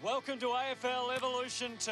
Welcome to AFL Evolution 2.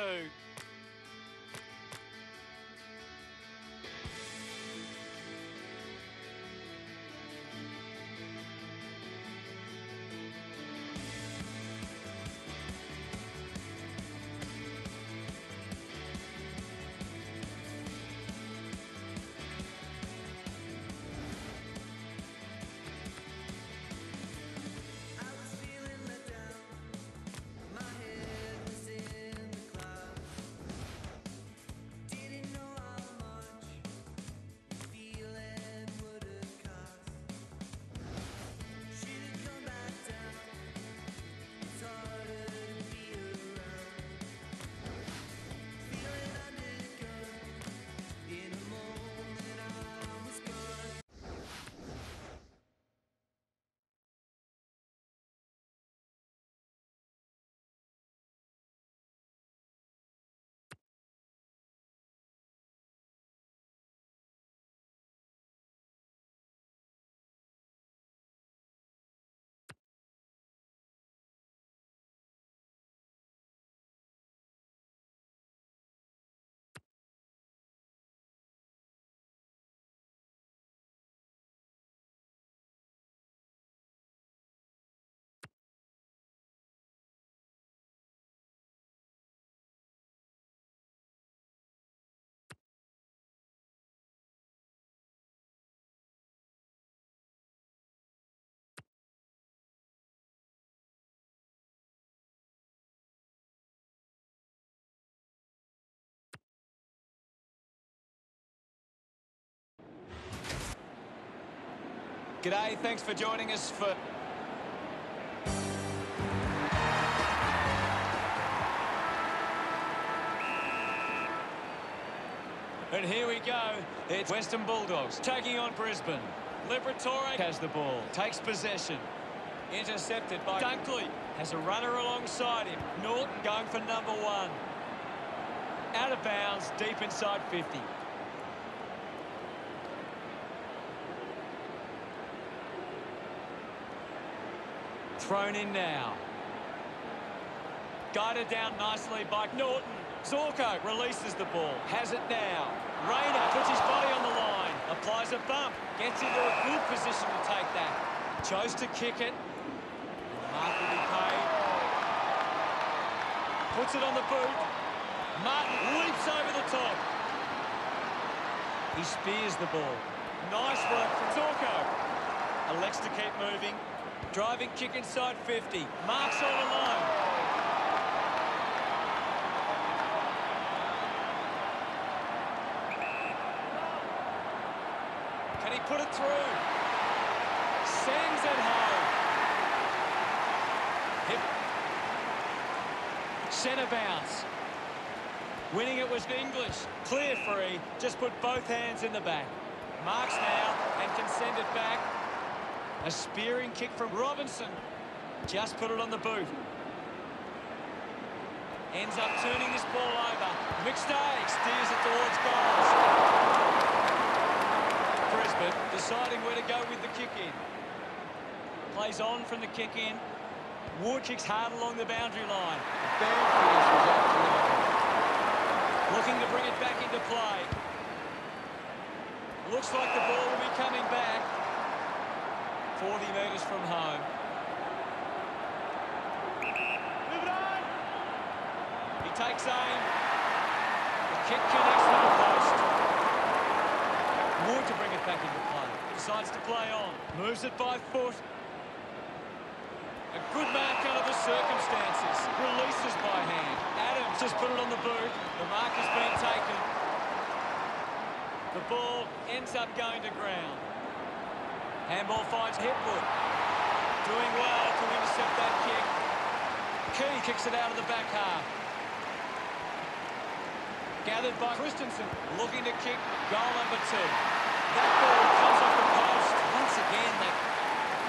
G'day, thanks for joining us for... And here we go. It's Western Bulldogs taking on Brisbane. Liberatore has the ball, takes possession. Intercepted by Dunkley. Has a runner alongside him. Naughton going for number one. Out of bounds, deep inside 50. Thrown in now. Guided down nicely by Naughton. Zorko releases the ball. Has it now. Rayner puts his body on the line. Applies a bump. Gets into a good position to take that. Chose to kick it. Mark will be paid. Puts it on the boot. Martin leaps over the top. He spears the ball. Nice work from Zorko. Elects to keep moving. Driving kick inside 50. Marks all alone. Can he put it through? Sends it home. Hit. Centre bounce. Winning it was English. Clear free. Just put both hands in the back. Marks now and can send it back. A spearing kick from Robinson. Just put it on the boot. Ends up turning this ball over. McStay steers it towards goals. Brisbane deciding where to go with the kick in. Plays on from the kick in. Ward kicks hard along the boundary line. Bad finish was up tonight. Looking to bring it back into play. Looks like the ball will be coming back. 40 metres from home. Move it on! He takes aim. The kick connects to the post. Ward to bring it back into play. Decides to play on. Moves it by foot. A good mark under the circumstances. Releases by hand. Adams just put it on the boot. The mark has been taken. The ball ends up going to ground. Handball finds Hipwood. Doing well to intercept that kick. Key kicks it out of the back half. Gathered by Christensen. Looking to kick goal number two. That ball comes off the post. Once again, that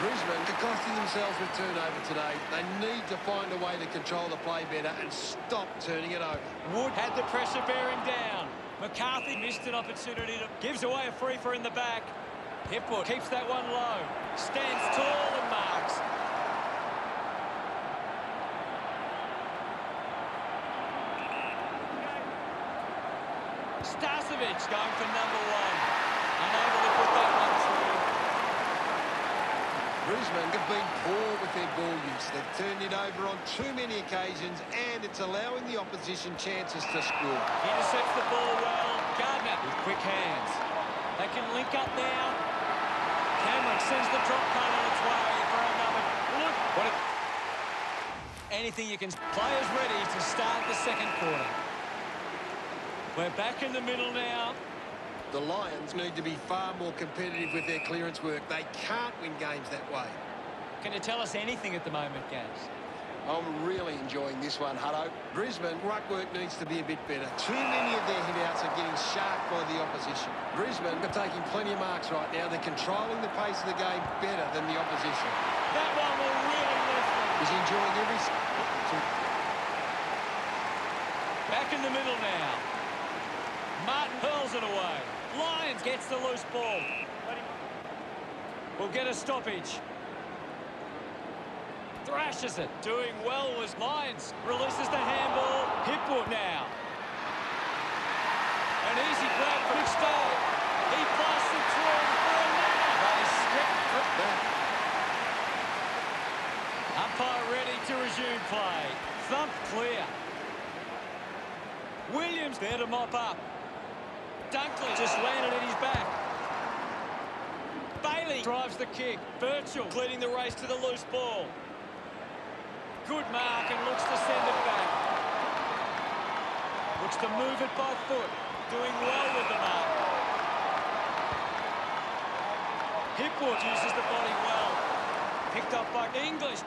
Brisbane are costing themselves with turnover today. They need to find a way to control the play better and stop turning it over. Wood had the pressure bearing down. McCarthy missed an opportunity to gives away a free for in the back. Hipwood keeps that one low. Stands tall and marks. Starcevic going for number one. Unable to put that one through. Brisbane have been poor with their ball use. They've turned it over on too many occasions and it's allowing the opposition chances to score. He intercepts the ball well. Gardner with quick hands. They can link up now. Cameron sends the drop punt on its way for another. Look, what a... Anything you can... Players ready to start the second quarter. We're back in the middle now. The Lions need to be far more competitive with their clearance work. They can't win games that way. Can you tell us anything at the moment, Gaz? I'm really enjoying this one, Huddo. Brisbane, ruck work needs to be a bit better. Too many of their hit-outs are getting sharp by the opposition. Brisbane are taking plenty of marks right now. They're controlling the pace of the game better than the opposition. That one will really lift them. He's enjoying every... Back in the middle now. Martin hurls it away. Lions gets the loose ball. We'll get a stoppage. Thrashes it. Doing well was Lions. Releases the handball. Hipwood now. An easy grab for Stone. He blasts it through for another. They strip That. Umpire ready to resume play. Thump clear. Williams there to mop up. Dunkley just landed at his back. Bailey drives the kick. Birchall leading the race to the loose ball. Good mark and looks to send it back. Looks to move it by foot. Doing well with the mark. Hipwood uses the body well. Picked up by English.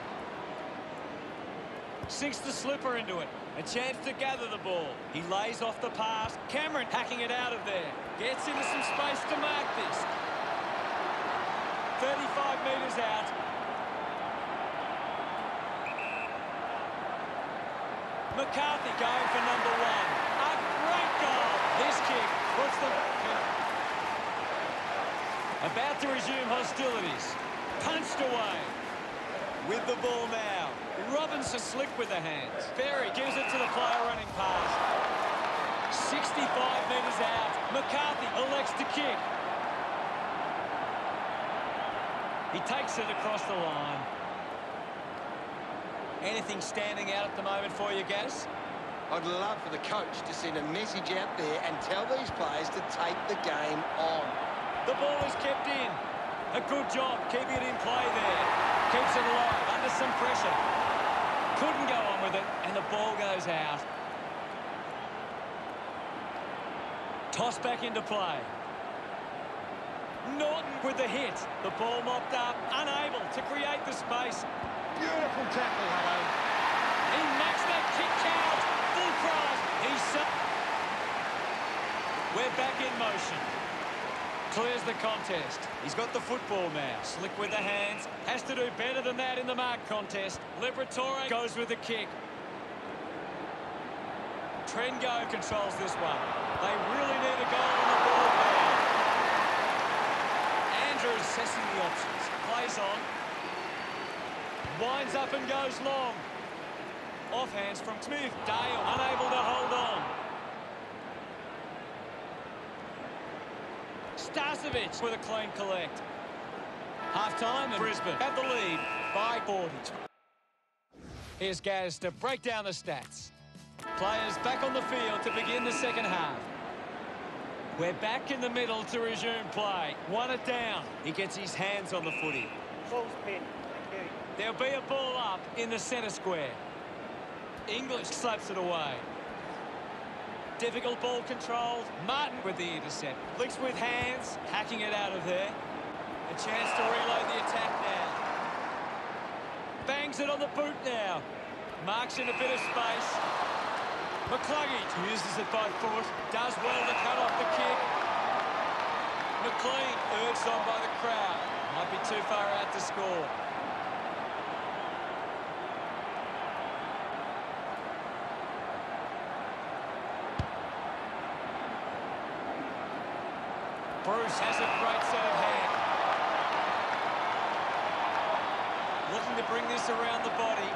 Sinks the slipper into it. A chance to gather the ball. He lays off the pass. Cameron hacking it out of there. Gets into some space to mark this. 35 metres out. McCarthy going for number one. A great goal. This kick puts them... About to resume hostilities. Punched away. With the ball now. Robinson slick with the hands. Berry gives it to the player running past. 65 metres out. McCarthy elects to kick. He takes it across the line. Anything standing out at the moment for you, Gaz? I'd love for the coach to send a message out there and tell these players to take the game on. The ball is kept in. A good job keeping it in play there. Keeps it alive under some pressure. Couldn't go on with it, and the ball goes out. Toss back into play. Naughton with the hit. The ball mopped up, unable to create the space. Beautiful tackle, Huddo. He that kick out. Full cross. He's... We're back in motion. Clears the contest. He's got the football now. Slick with the hands. Has to do better than that in the mark contest. Liberatore goes with the kick. Trengo controls this one. They really need a goal on the board now. Andrews assessing the options. Plays on. Winds up and goes long. Off hands from Smith. Dale unable to hold on. Starcevic with a clean collect. Half-time and Brisbane have the lead by 40. Here's Gaz to break down the stats. Players back on the field to begin the second half. We're back in the middle to resume play. One it down. He gets his hands on the footy. Ball's pinned. There'll be a ball up in the centre square. English slaps it away. Difficult ball controlled. Martin with the intercept. Links with hands, hacking it out of there. A chance to reload the attack now. Bangs it on the boot now. Marks in a bit of space. McCluggage uses it by foot. Does well to cut off the kick. McLean urged on by the crowd. Might be too far out to score. Bruce has a great of hand. Looking to bring this around the body.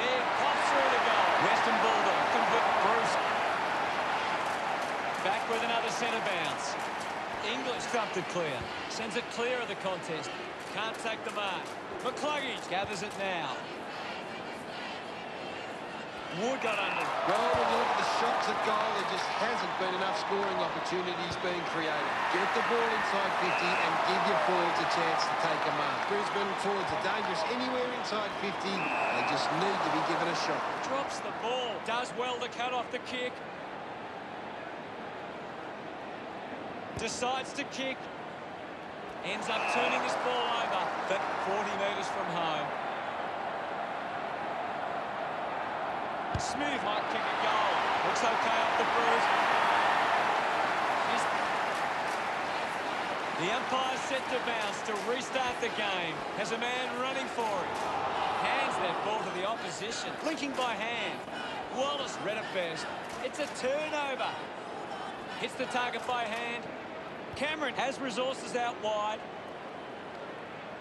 Here, pops through the goal. Western Boulder can put Bruce back with another centre bounce. English dropped it clear. Sends it clear of the contest. Can't take the mark. McCluggage gathers it now. Wood got under. Well, when you look at the shots at goal, there just hasn't been enough scoring opportunities being created. Get the ball inside 50 and give your forwards a chance to take a mark. Brisbane forwards are dangerous anywhere inside 50. They just need to be given a shot. Drops the ball. Does well to cut off the kick. Decides to kick. Ends up turning this ball over. But 40 metres from home. Smith might kick a goal. Looks okay off the. He's... The umpire set to bounce to restart the game. Has a man running for it. Hands that ball to the opposition. Blinking by hand. Wallace read it best. It's a turnover. Hits the target by hand. Cameron has resources out wide.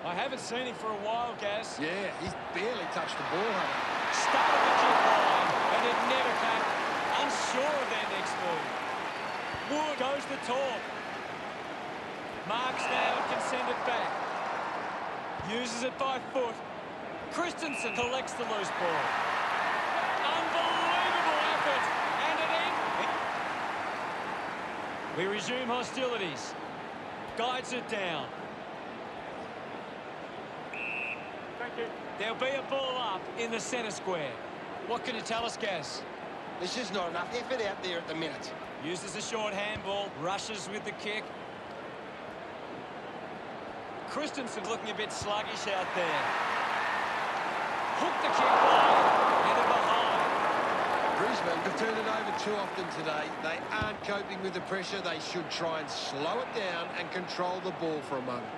I haven't seen him for a while, Gaz. Yeah, he's barely touched the ball. Started the kick high, and it never came. Unsure of their next move. Wood goes the talk. Marks now and can send it back. Uses it by foot. Christensen collects the loose ball. Unbelievable effort, and it ends. We resume hostilities. Guides it down. Thank you. There'll be a ball up in the centre square. What can you tell us, Gaz? There's just not enough effort out there at the minute. Uses a short handball, rushes with the kick. Christensen looking a bit sluggish out there. Hook the kick wide, and it behind. Brisbane have turned it over too often today. They aren't coping with the pressure. They should try and slow it down and control the ball for a moment.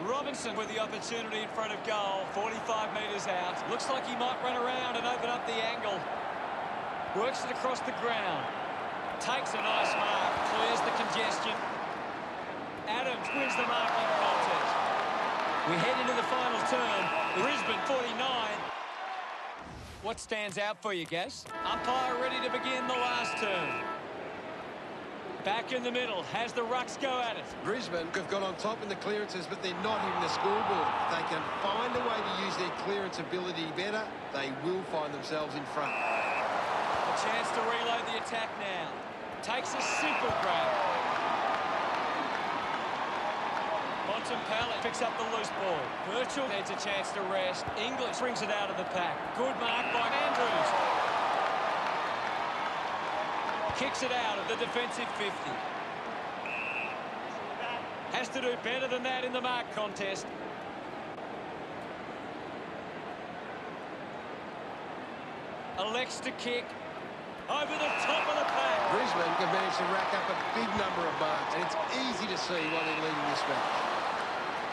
Robinson with the opportunity in front of goal, 45 metres out. Looks like he might run around and open up the angle. Works it across the ground. Takes a nice mark, clears the congestion. Adams wins the marking contest. We head into the final turn. Brisbane 49. What stands out for you, Gaz? Umpire ready to begin the last turn. Back in the middle, has the Rucks go at it. Brisbane have got on top in the clearances, but they're not hitting the scoreboard. If they can find a way to use their clearance ability better, they will find themselves in front. A chance to reload the attack now. Takes a simple grab. Bontempelli picks up the loose ball. Birchall needs a chance to rest. English brings it out of the pack. Good mark by Andrews. Kicks it out of the defensive 50. Has to do better than that in the mark contest. Elects to kick. Over the top of the pack. Brisbane can manage to rack up a big number of marks, and it's easy to see why they're leading this match.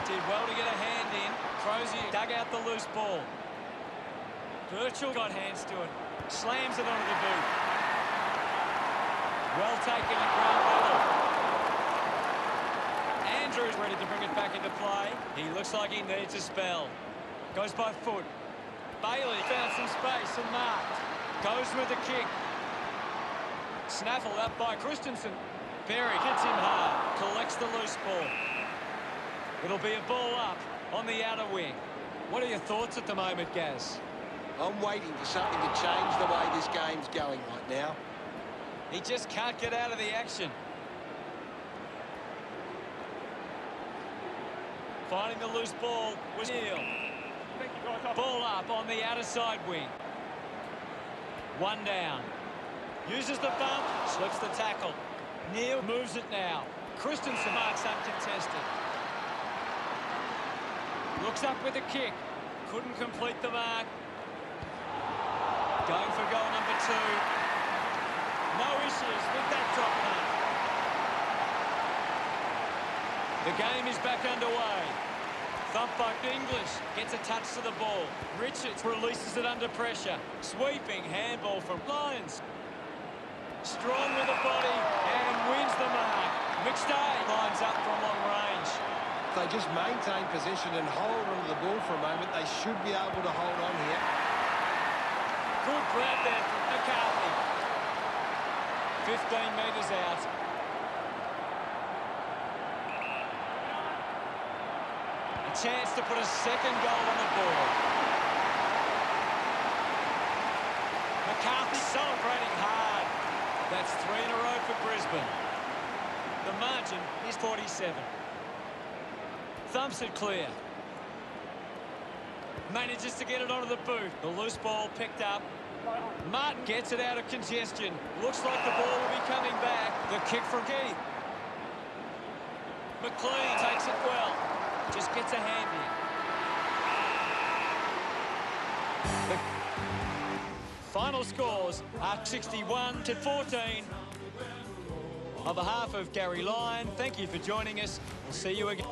Did well to get a hand in. Crozier dug out the loose ball. Birchall got hands to it. Slams it onto the boot. Well taken at ground level. Andrews ready to bring it back into play. He looks like he needs a spell. Goes by foot. Bailey found some space and marked. Goes with the kick. Snaffled up by Christensen. Berry hits him hard. Collects the loose ball. It'll be a ball up on the outer wing. What are your thoughts at the moment, Gaz? I'm waiting for something to change the way this game's going right now. He just can't get out of the action. Finding the loose ball was Neale. Thank you, guys. Ball up on the outer side wing. One down. Uses the bump, slips the tackle. Neale moves it now. Christensen marks uncontested. Looks up with a kick. Couldn't complete the mark. Going for goal number two. No issues with that drop mark. The game is back underway. Thump by English. Gets a touch to the ball. Richards releases it under pressure. Sweeping handball from Lyons. Strong with the body and wins the mark. McStay lines up from long range. If they just maintain position and hold onto the ball for a moment, they should be able to hold on here. Good grab there from McCarthy. 15 metres out. A chance to put a second goal on the board. McCarthy celebrating hard. That's three in a row for Brisbane. The margin is 47. Thumps it clear. Manages to get it onto the boot. The loose ball picked up. Martin gets it out of congestion. Looks like the ball will be coming back. The kick from Keath. McLean takes it well. Just gets a hand in. Final scores are 61 to 14. On behalf of Gary Lyon, thank you for joining us. We'll see you again.